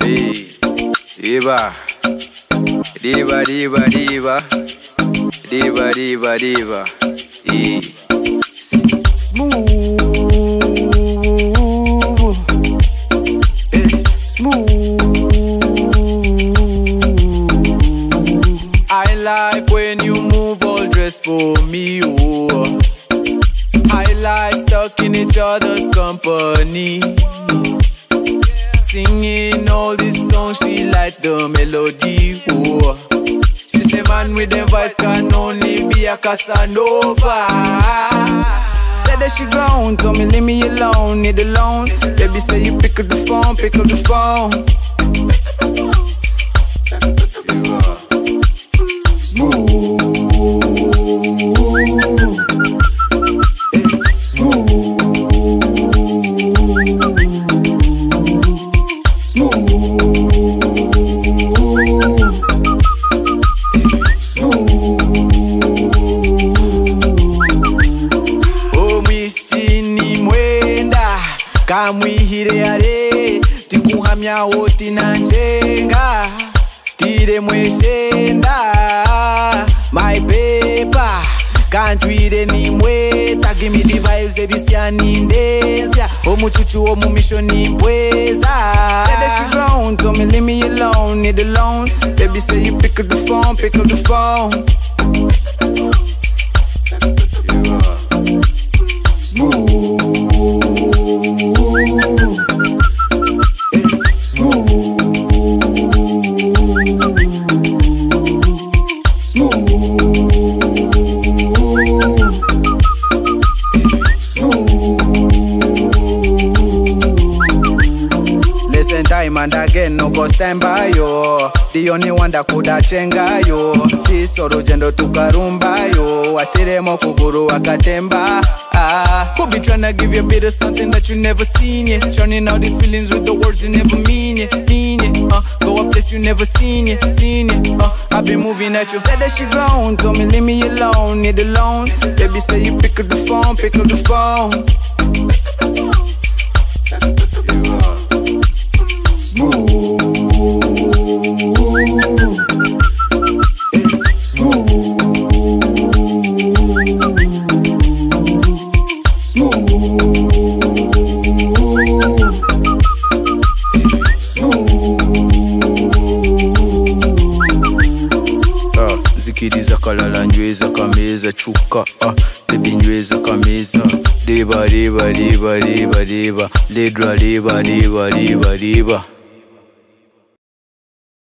Hey, riba, riba, riba, riba, riba, riba, riba. Hey, smooth, hey, smooth. I like when you move all dressed for me, oh. I like stuck in each other's company. The melody. Oh. She say, man with them voice can only be a Casanova. Said that she grown, told me leave me alone, need a loan. Baby say you pick up the phone, pick up the phone. Tikuhamya woti nanjenga tire mweshenda my paper kantwire nimweta give me the vibes ebisyanindesya omuchuchu omumisho nimpweza Said that she grown, told me leave me alone, need a loan. Baby say you pick up the phone, pick up the phone. Listen time and again, no go stand by yo. The only one that coulda chenga yo. Chisoro jendo tukarumba yo. Atiremo kuguru akatemba. Ah, could be tryna give you a bit of something that you never seen yet. Churning all these feelings with the words you never mean yet, mean yet. Uh, go a place you never seen yet, seen yet. Uh, I've been moving at you. Said that she grown, told me leave me alone, need a loan. Baby say you pick up the phone, pick up the phone. Zikiriza kalala nyweza kameza chuka. Ah, baby nyweza kameza. Riba riba riba riba riba Ledra riba riba riba riba